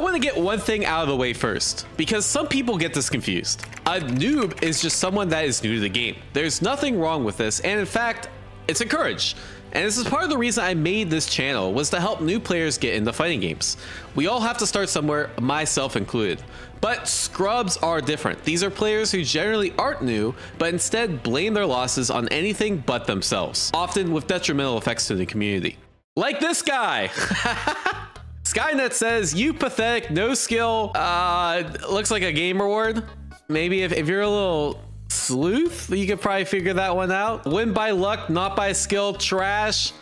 want to get one thing out of the way first, because some people get this confused. A noob is just someone that is new to the game. There's nothing wrong with this, and in fact, it's encouraged. And this is part of the reason I made this channel was to help new players get into fighting games. We all have to start somewhere, myself included. But scrubs are different. These are players who generally aren't new, but instead blame their losses on anything but themselves, often with detrimental effects to the community. Like this guy. Skynet says, you pathetic, no skill, uh, looks like a game reward. Maybe if, if you're a little sleuth, you could probably figure that one out. Win by luck, not by skill, trash.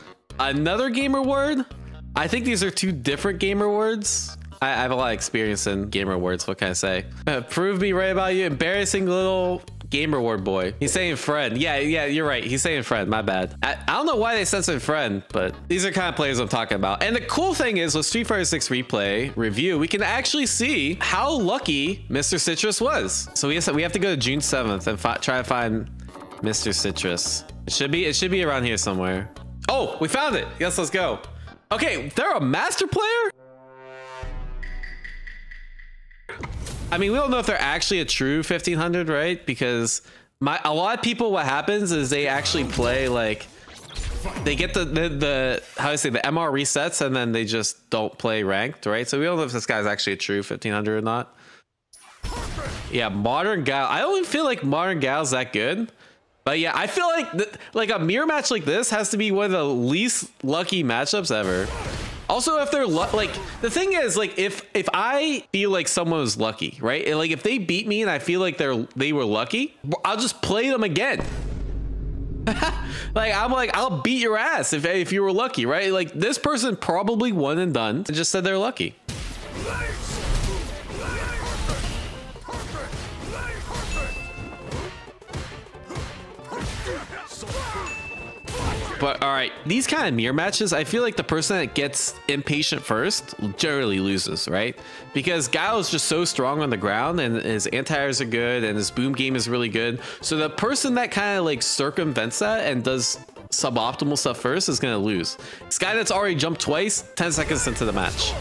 Another game reward? I think these are two different game rewards. I, I have a lot of experience in game rewards, What can I say? Uh, prove me right about you. Embarrassing little gamer word boy. He's saying friend. Yeah, yeah, you're right. He's saying friend. My bad. I, I don't know why they censored friend, but these are kind of players I'm talking about. And the cool thing is with Street Fighter 6 replay review, we can actually see how lucky Mr. Citrus was. So we have to, we have to go to June 7th and try to find Mr. Citrus. It should be it should be around here somewhere. Oh, we found it. Yes, let's go. Okay, they're a master player? I mean, we don't know if they're actually a true 1500, right? Because my a lot of people, what happens is they actually play like they get the, the, the how do I say the MR resets and then they just don't play ranked, right? So we don't know if this guy's actually a true 1500 or not. Yeah, modern Guile. I don't even feel like modern Guile's that good. But yeah, I feel like like a mirror match like this has to be one of the least lucky matchups ever. Also, if they're like the thing is like if if I feel like someone was lucky, right? And Like if they beat me and I feel like they're they were lucky, I'll just play them again. like I'm like I'll beat your ass if if you were lucky, right? Like this person probably won and done and just said they're lucky. But all right, these kind of mirror matches, I feel like the person that gets impatient first generally loses, right? Because Guile is just so strong on the ground and his anti-airs are good and his boom game is really good. So the person that kind of like circumvents that and does suboptimal stuff first is going to lose. This guy that's already jumped twice, 10 seconds into the match.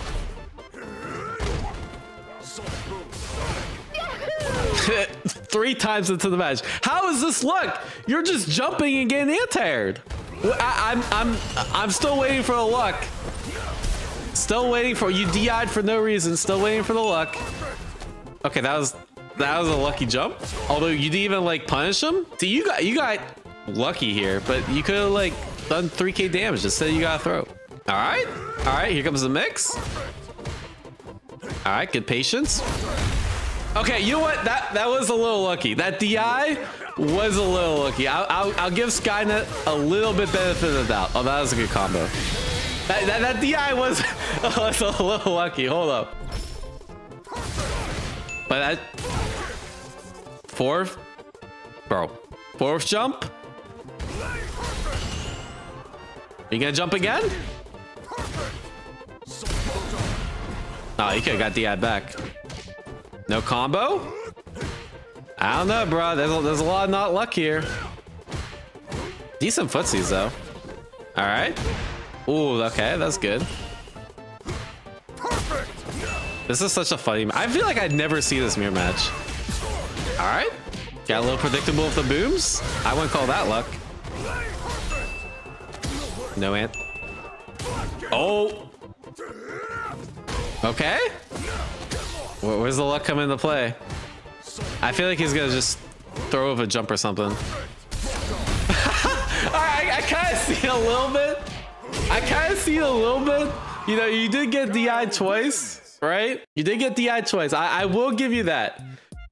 Three times into the match. How is this luck? You're just jumping and getting anti-aired. I, am I'm, I'm I'm still waiting for the luck. Still waiting for you. Di'd for no reason. Still waiting for the luck. Okay, that was that was a lucky jump. Although you didn't even like punish him. See, you got you got lucky here, but you could have like done 3k damage. instead. you got to throw. All right, all right. Here comes the mix. All right, good patience. Okay, you know what? That that was a little lucky. That DI was a little lucky. I'll, I'll, I'll, give Skynet a little bit benefit of the doubt. Oh, that was a good combo. That, that, that DI was, was a little lucky. Hold up. But that... Fourth? Bro. Fourth jump? Are you gonna jump again? Oh, you could have got DI back. No combo? I don't know, bro. There's a, there's a lot of not luck here. Decent footsies, though. All right. Ooh, okay. That's good. This is such a funny... I feel like I'd never see this mirror match. All right. Got a little predictable with the booms. I wouldn't call that luck. No ant. Oh. Okay. Where's the luck come into play? I feel like he's gonna just throw of a jump or something. I, I kind of see it a little bit. I kind of see it a little bit. You know, you did get DI twice, right? You did get DI twice. I, I will give you that.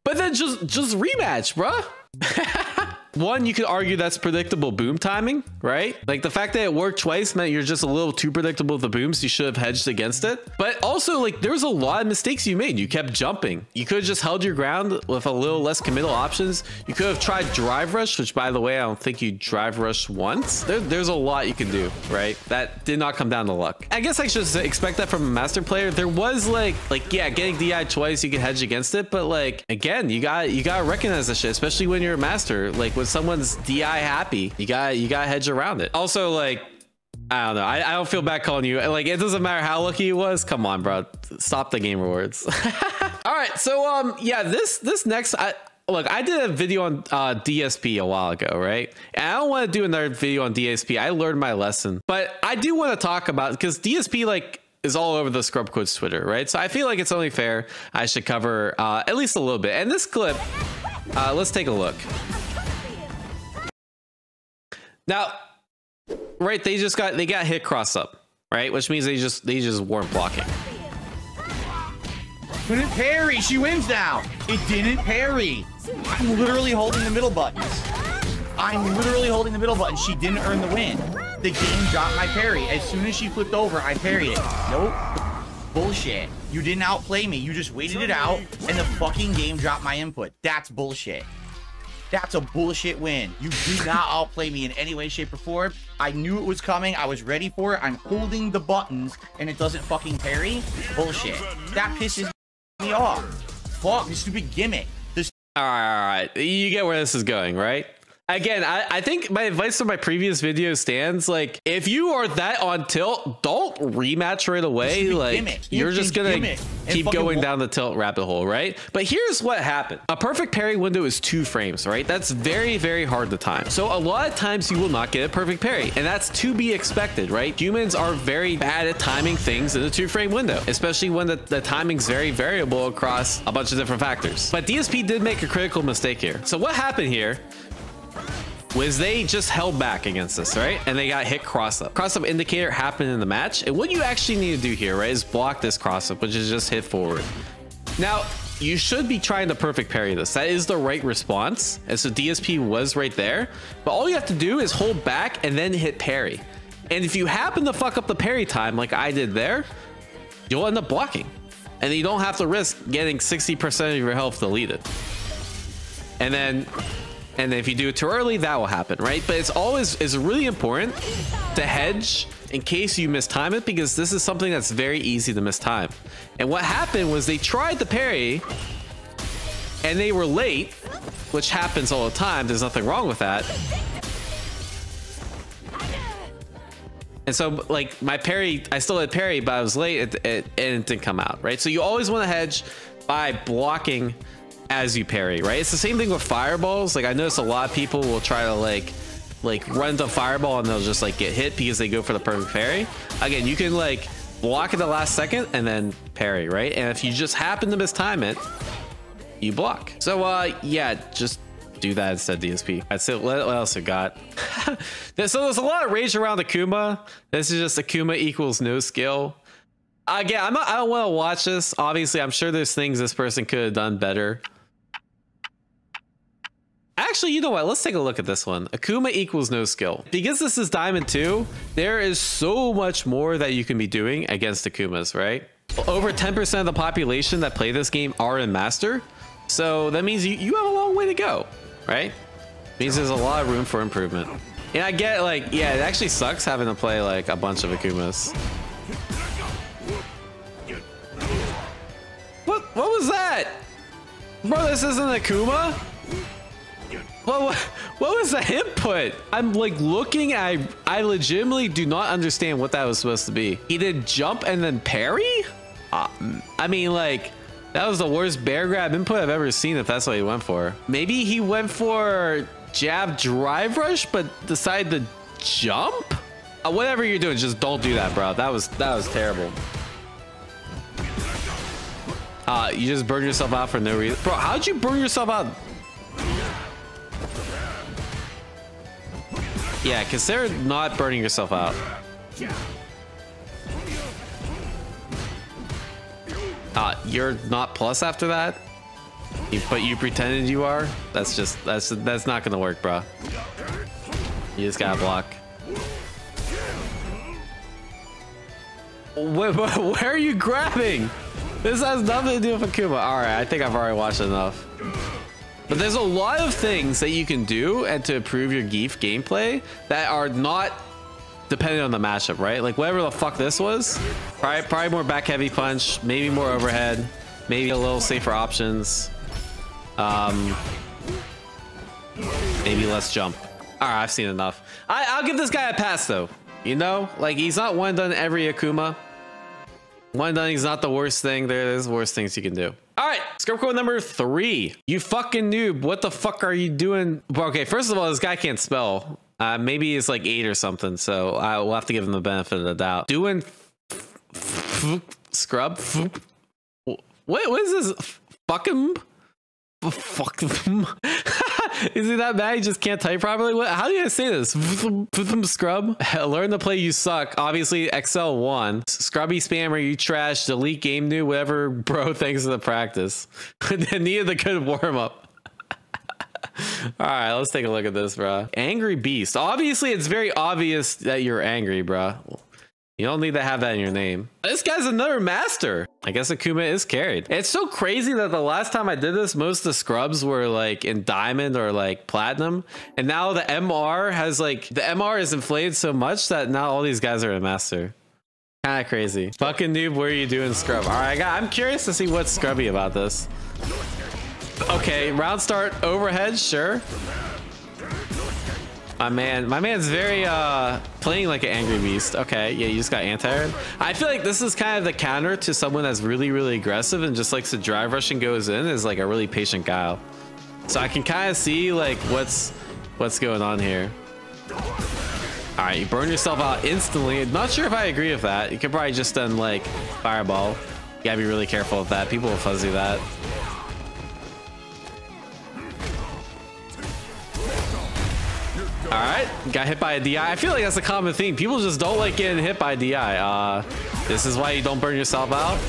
But then just just rematch, bruh. One, you could argue that's predictable boom timing, right? Like the fact that it worked twice meant you're just a little too predictable with the booms. You should have hedged against it. But also, like, there was a lot of mistakes you made. You kept jumping. You could have just held your ground with a little less committal options. You could have tried drive rush, which, by the way, I don't think you drive rush once. There, there's a lot you can do, right? That did not come down to luck. I guess I should expect that from a master player. There was like, like, yeah, getting DI twice, you can hedge against it. But like, again, you got you got to recognize this shit, especially when you're a master. Like, someone's DI happy, you got you got hedge around it. Also, like I don't know. I, I don't feel bad calling you. Like, it doesn't matter how lucky he was. Come on, bro. Stop the game rewards. All right. So, um, yeah, this this next, I, look, I did a video on uh, DSP a while ago, right? And I don't want to do another video on DSP. I learned my lesson, but I do want to talk about because DSP like is all over the scrub quotes Twitter, right? So I feel like it's only fair I should cover uh, at least a little bit. And this clip, uh, let's take a look. Now, right, they just got they got hit cross up, right? Which means they just they just weren't blocking. Couldn't parry. She wins now. It didn't parry. I'm literally holding the middle buttons. I'm literally holding the middle button. She didn't earn the win. The game dropped my parry. As soon as she flipped over, I parried it. Nope. Bullshit. You didn't outplay me. You just waited it out, and the fucking game dropped my input. That's bullshit. That's a bullshit win. You do not outplay me in any way, shape, or form. I knew it was coming. I was ready for it. I'm holding the buttons, and it doesn't fucking parry. Bullshit. That pisses me off. Fuck, this stupid gimmick. This. All right, all right. You get where this is going, right? Again, I, I think my advice from my previous video stands. Like, if you are that on tilt, don't rematch right away. Like, you're just gonna. Keep going down the tilt rabbit hole, right? But here's what happened. A perfect parry window is two frames, right? That's very, very hard to time. So a lot of times you will not get a perfect parry, and that's to be expected, right? Humans are very bad at timing things in a two frame window, especially when the, the timing's very variable across a bunch of different factors. But DSP did make a critical mistake here. So what happened here was they just held back against us, right? And they got hit cross up. Cross up indicator happened in the match. And what you actually need to do here, right, is block this cross up, which is just hit forward. Now, you should be trying to perfect parry this. That is the right response. And so DSP was right there. But all you have to do is hold back and then hit parry. And if you happen to fuck up the parry time like I did there, you'll end up blocking. And you don't have to risk getting 60% of your health deleted. And then and if you do it too early, that will happen, right? But it's always is really important to hedge in case you mistime it because this is something that's very easy to mistime. And what happened was they tried the parry and they were late, which happens all the time. There's nothing wrong with that. And so, like, my parry, I still had parry, but I was late and it didn't come out, right? So you always want to hedge by blocking as you parry, right? It's the same thing with fireballs. Like, I notice a lot of people will try to, like, like run the fireball and they'll just, like, get hit because they go for the perfect parry. Again, you can, like, block at the last second and then parry, right? And if you just happen to mistime it, you block. So, uh, yeah, just do that instead DSP. That's it. What else we got? So there's a lot of rage around Akuma. This is just Akuma equals no skill. Again, I'm not, I don't want to watch this. Obviously, I'm sure there's things this person could have done better. Actually, you know what? Let's take a look at this one. Akuma equals no skill. Because this is Diamond 2, there is so much more that you can be doing against Akumas, right? Over 10% of the population that play this game are in Master. So that means you, you have a long way to go, right? Means there's a lot of room for improvement. And I get like, yeah, it actually sucks having to play like a bunch of Akumas. What, what was that? Bro, this isn't Akuma? What, what, was the input? I'm like looking at, I legitimately do not understand what that was supposed to be. He did jump and then parry? Uh, I mean, like, that was the worst bear grab input I've ever seen if that's what he went for. Maybe he went for jab drive rush, but decided to jump? Uh, whatever you're doing, just don't do that, bro. That was, that was terrible. Uh, you just burned yourself out for no reason. Bro, how'd you burn yourself out? Yeah, consider not burning yourself out. Uh, you're not plus after that? But you pretended you are? That's just, that's, that's not gonna work, bro. You just gotta block. Where, where, are you grabbing? This has nothing to do with Akuma. All right, I think I've already watched enough. But there's a lot of things that you can do and to improve your Gief gameplay that are not dependent on the matchup, right? Like whatever the fuck this was, probably, probably more back heavy punch, maybe more overhead, maybe a little safer options. Um, maybe less jump. All right, I've seen enough. I, I'll give this guy a pass though. You know, like he's not one done every Akuma. One done, he's not the worst thing. There's worse things you can do. All right, scrub quote number three. You fucking noob. What the fuck are you doing? Okay, first of all, this guy can't spell. Uh, maybe he's like eight or something. So I will have to give him the benefit of the doubt. Doing scrub. What? What is this? Fucking. Fuck them. Is he that bad? He just can't type properly? What? How do you say this? Scrub. Learn to play. You suck. Obviously, Excel one. Scrubby spammer. You trash. Delete game new. Whatever, bro. Thanks for the practice. Needed the good warm up. All right, let's take a look at this, bro. Angry beast. Obviously, it's very obvious that you're angry, bro. You don't need to have that in your name. This guy's another master. I guess Akuma is carried. It's so crazy that the last time I did this, most of the scrubs were like in diamond or like platinum. And now the MR has like, the MR is inflated so much that now all these guys are a master. Kind of crazy. Fucking noob, where are you doing scrub? All right, I'm curious to see what's scrubby about this. Okay, round start overhead, sure. My man, my man's very uh playing like an angry beast. Okay, yeah, you just got anti I feel like this is kind of the counter to someone that's really, really aggressive and just likes to drive rush and goes in is like a really patient guy. So I can kind of see like what's what's going on here. All right, you burn yourself out instantly. Not sure if I agree with that. You could probably just then like fireball. You gotta be really careful with that. People will fuzzy that. All right, got hit by a DI. I feel like that's a common theme. People just don't like getting hit by DI. Uh, this is why you don't burn yourself out.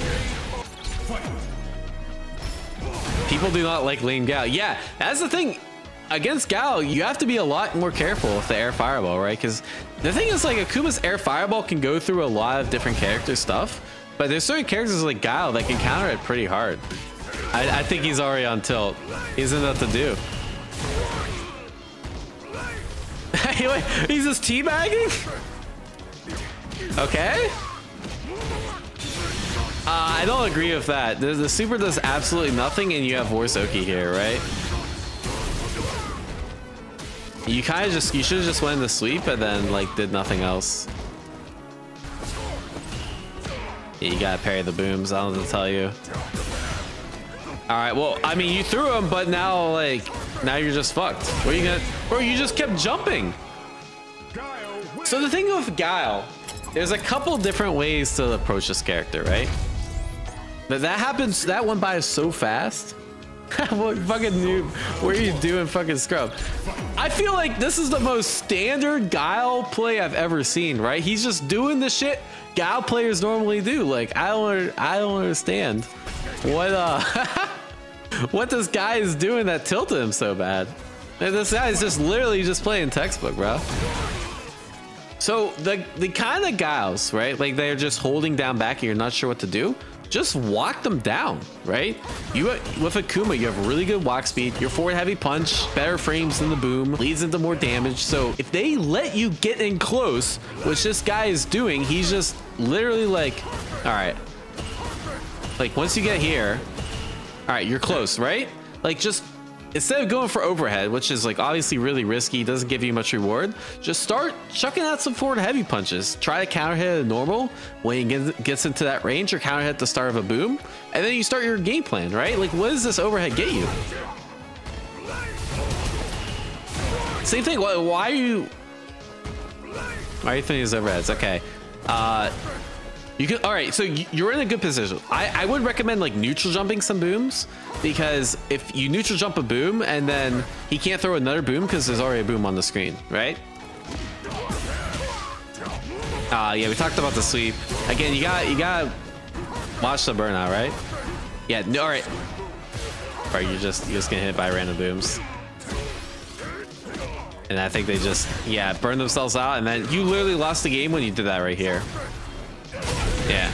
People do not like lane Guile. Yeah, that's the thing. Against Guile, you have to be a lot more careful with the air fireball, right? Because the thing is, like, Akuma's air fireball can go through a lot of different character stuff, but there's certain characters like Guile that can counter it pretty hard. I, I think he's already on tilt. He doesn't know what to do. He's just teabagging? Okay. Uh, I don't agree with that. The, the, super does absolutely nothing and you have Warsoki here, right? You kind of just, you should have just went the sleep and then like did nothing else. Yeah, you gotta parry the booms, I don't what to tell you. All right, well, I mean, you threw him, but now like, now you're just fucked. What are you gonna, bro, you just kept jumping. So the thing with Guile, there's a couple different ways to approach this character, right? But that happens, that went by so fast. what fucking noob? What are you doing fucking scrub? I feel like this is the most standard Guile play I've ever seen, right? He's just doing the shit Guile players normally do. Like, I don't, I don't understand. What, uh, what this guy is doing that tilted him so bad. This guy is just literally just playing textbook, bro. So the the kind of guys, right? Like they're just holding down back and you're not sure what to do. Just walk them down, right? You with Akuma, you have really good walk speed. Your forward heavy punch, better frames than the boom, leads into more damage. So if they let you get in close, which this guy is doing, he's just literally like, all right. Like once you get here, all right, you're close, right? Like just instead of going for overhead, which is like obviously really risky, doesn't give you much reward, just start chucking out some forward heavy punches. Try to counter hit at normal when he gets into that range or counter hit the start of a boom. And then you start your game plan, right? Like what does this overhead get you? Same thing, why, why are you... Why are you thinking these overheads? Okay. Uh, you can, all right, so you're in a good position. I, I would recommend like neutral jumping some booms because if you neutral jump a boom and then he can't throw another boom because there's already a boom on the screen, right? Uh, yeah, we talked about the sweep. Again, you got you got watch the burnout, right? Yeah, no, all right. Or you're just you're just get hit by random booms. And I think they just, yeah, burn themselves out. And then you literally lost the game when you did that right here. Yeah.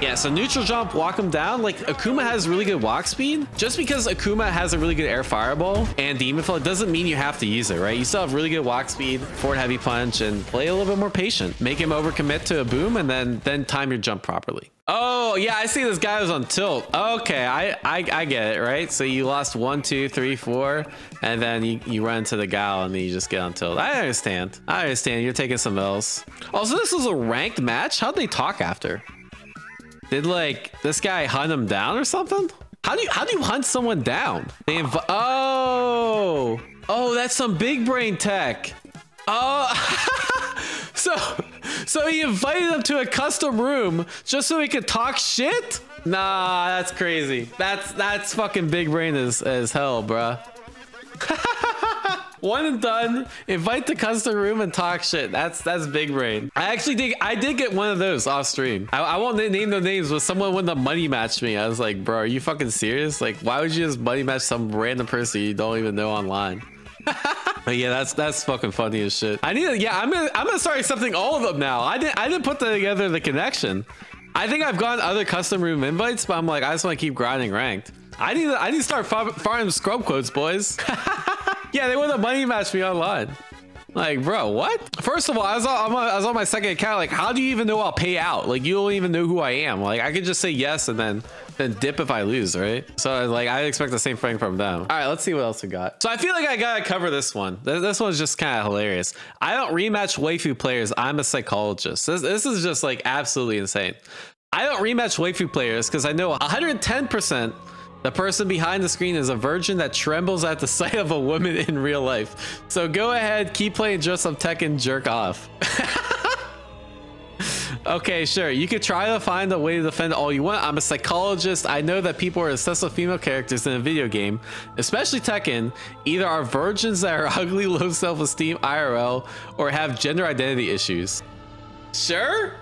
Yeah, so neutral jump, walk him down. Like, Akuma has really good walk speed. Just because Akuma has a really good air fireball and demon flow doesn't mean you have to use it, right? You still have really good walk speed, forward heavy punch, and play a little bit more patient. Make him overcommit to a boom and then, then time your jump properly. Oh yeah, I see this guy was on tilt. Okay, I, I I get it, right? So you lost one, two, three, four, and then you, you run into the Guile and then you just get on tilt. I understand. I understand. You're taking some L's. Also, this was a ranked match. How'd they talk after? Did like this guy hunt him down or something? How do you how do you hunt someone down? They inv- oh oh that's some big brain tech. Oh, so so he invited him to a custom room just so he could talk shit? Nah, that's crazy. That's that's fucking big brain as as hell, bruh. One and done. Invite the custom room and talk shit. That's that's big brain. I actually did. I did get one of those off stream. I, I won't name the names, but someone when the money matched me, I was like, bro, are you fucking serious? Like, why would you just money match some random person you don't even know online? yeah, that's that's fucking funny as shit. I need to. Yeah, I'm gonna I'm gonna start accepting all of them now. I didn't I didn't put together the connection. I think I've gotten other custom room invites, but I'm like, I just want to keep grinding ranked. I need to, I need to start farming scrub quotes, boys. yeah, they want to money match me online. Like, bro, what? First of all, I was, on, I was on my second account. Like, how do you even know I'll pay out? Like, you don't even know who I am. Like, I could just say yes and then then dip if I lose, right? So, like, I expect the same thing from them. All right, let's see what else we got. So, I feel like I gotta cover this one. This, one's just kind of hilarious. I don't rematch waifu players. I'm a psychologist. This, this is just like absolutely insane. I don't rematch waifu players because I know 110% the person behind the screen is a virgin that trembles at the sight of a woman in real life. So go ahead, keep playing just some Tekken jerk off. okay, sure. You could try to find a way to defend all you want. I'm a psychologist. I know that people are obsessed with female characters in a video game, especially Tekken, either are virgins that are ugly, low self-esteem IRL, or have gender identity issues. Sure?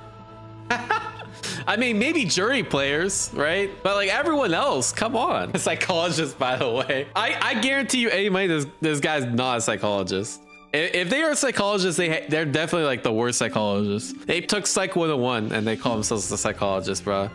I mean, maybe Juri players, right? But like everyone else, come on. A psychologist, by the way. I, I guarantee you any money this, this guy's not a psychologist. If they are psychologists, they they're definitely like the worst psychologists. They took Psych 101 and they call themselves a psychologist, bro.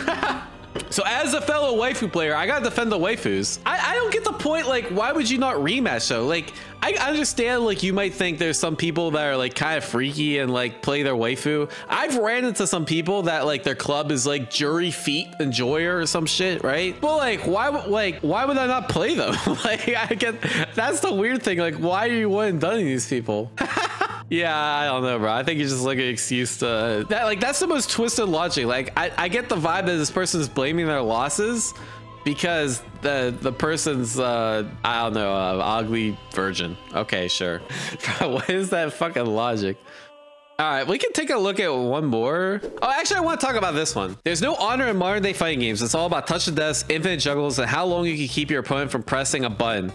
So as a fellow waifu player, I gotta defend the waifus. I, I don't get the point, like, why would you not rematch though? Like, I understand, like, you might think there's some people that are like kind of freaky and like play their waifu. I've ran into some people that like their club is like Juri Feet Enjoyer or some shit, right? But like, why would like why would I not play them? like, I get that's the weird thing. Like, why are you one and done these people? Yeah, I don't know, bro. I think he's just like an excuse to that. Like that's the most twisted logic. Like I, I get the vibe that this person is blaming their losses because the the person's uh I don't know uh, ugly virgin. Okay, sure. what is that fucking logic? All right, we can take a look at one more. Oh, actually, I want to talk about this one. There's no honor in modern day fighting games. It's all about touch of death, infinite juggles, and how long you can keep your opponent from pressing a button.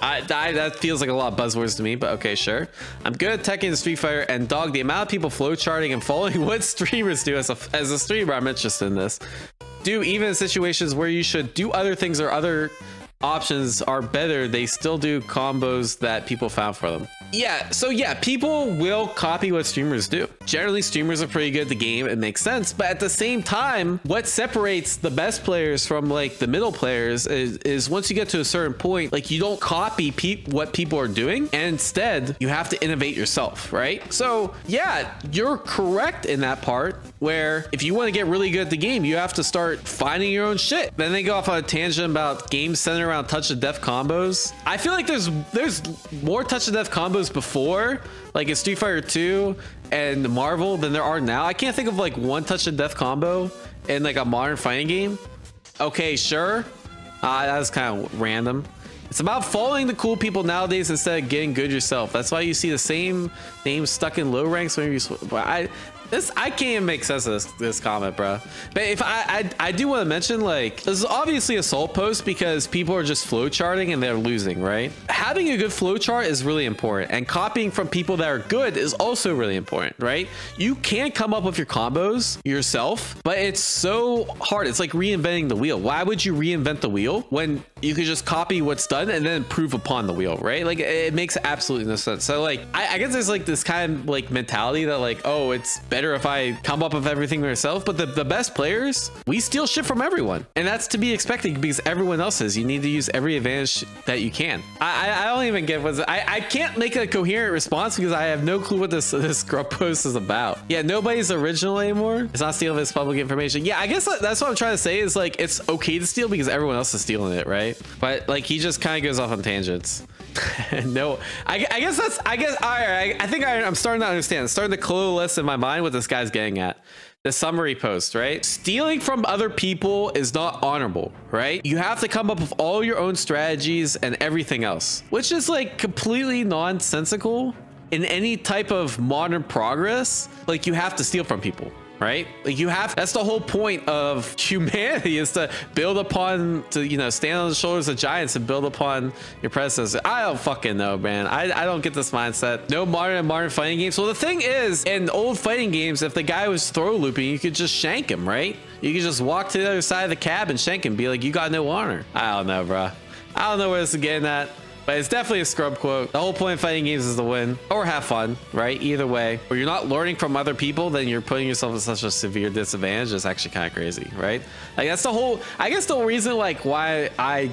I, I, that feels like a lot of buzzwords to me, but okay, sure. I'm good at Tekken Street Fighter, and dog, the amount of people flowcharting and following what streamers do as a, as a streamer, I'm interested in this. Do even in situations where you should do other things or other options are better, they still do combos that people found for them. Yeah, so yeah, people will copy what streamers do. Generally, streamers are pretty good at the game. It makes sense. But at the same time, what separates the best players from like the middle players is, is once you get to a certain point, like you don't copy pe what people are doing. And instead, you have to innovate yourself, right? So yeah, you're correct in that part where if you want to get really good at the game, you have to start finding your own shit. Then they go off on a tangent about games centered around touch of death combos. I feel like there's there's more touch of death combos before, like in Street Fighter 2 and Marvel than there are now. I can't think of like one touch of death combo in like a modern fighting game. Okay, sure. Uh, that was kind of random. It's about following the cool people nowadays instead of getting good yourself. That's why you see the same names stuck in low ranks when you. I this I can't even make sense of this, this comment, bro. But if I I, I do want to mention like this is obviously a soul post because people are just flowcharting and they're losing, right? Having a good flowchart is really important, and copying from people that are good is also really important, right? You can come up with your combos yourself, but it's so hard. It's like reinventing the wheel. Why would you reinvent the wheel when you could just copy what's done and then improve upon the wheel, right? Like it makes absolutely no sense. So like I, I guess there's like this kind of like mentality that like oh it's better better if I come up with everything myself. But the, the best players, we steal shit from everyone. And that's to be expected because everyone else is. You need to use every advantage that you can. I, I, I don't even get what's, I, I can't make a coherent response because I have no clue what this, this scrub post is about. Yeah, nobody's original anymore. It's not stealing this public information. Yeah, I guess that's what I'm trying to say is like, it's okay to steal because everyone else is stealing it, right? But like, he just kind of goes off on tangents. no, I, I, guess that's, I guess, all right, I, I think I, I'm starting to understand. It's starting to coalesce in my mind what this guy's getting at. The summary post, right? Stealing from other people is not honorable, right? You have to come up with all your own strategies and everything else, which is like completely nonsensical in any type of modern progress. Like you have to steal from people right? Like you have, that's the whole point of humanity is to build upon, to, you know, stand on the shoulders of giants and build upon your predecessors. I don't fucking know, man. I, I don't get this mindset. No modern and modern fighting games. Well, the thing is, in old fighting games, if the guy was throw looping, you could just shank him, right? You could just walk to the other side of the cab and shank him, be like, you got no honor. I don't know, bro. I don't know where this is getting at. But it's definitely a scrub quote. The whole point of fighting games is to win or have fun, right? Either way. Or you're not learning from other people, then you're putting yourself in such a severe disadvantage. It's actually kind of crazy, right? Like that's the whole, I guess the reason like why I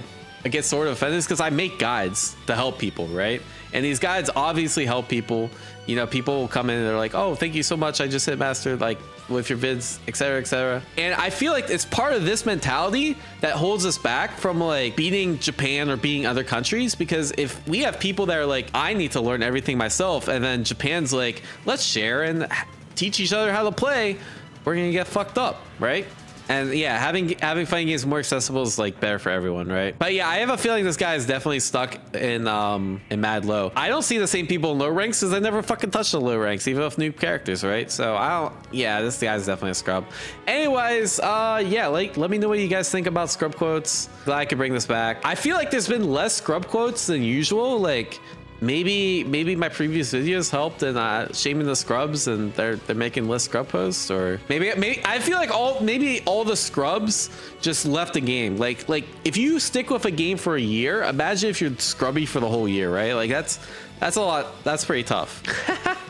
get sort of offended is because I make guides to help people, right? And these guides obviously help people. You know, people will come in and they're like, oh, thank you so much. I just hit master like with your vids, etc., etc. And I feel like it's part of this mentality that holds us back from like beating Japan or beating other countries. Because if we have people that are like, I need to learn everything myself, and then Japan's like, let's share and teach each other how to play, we're gonna get fucked up, right? And yeah, having having fighting games more accessible is like better for everyone, right? But yeah, I have a feeling this guy is definitely stuck in um in mad low. I don't see the same people in low ranks because I never fucking touched the low ranks, even with new characters, right? So I don't. Yeah, this guy's definitely a scrub. Anyways, uh, yeah, like let me know what you guys think about scrub quotes. Glad I could bring this back. I feel like there's been less scrub quotes than usual. Like maybe maybe my previous videos helped in uh, shaming the scrubs and they're they're making less scrub posts or maybe maybe I feel like all maybe all the scrubs just left the game. Like like if you stick with a game for a year imagine if you're scrubby for the whole year right? Like that's that's a lot that's pretty tough.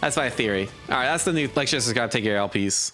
That's my theory. All right that's the new lecture subscribe take care y'all. Peace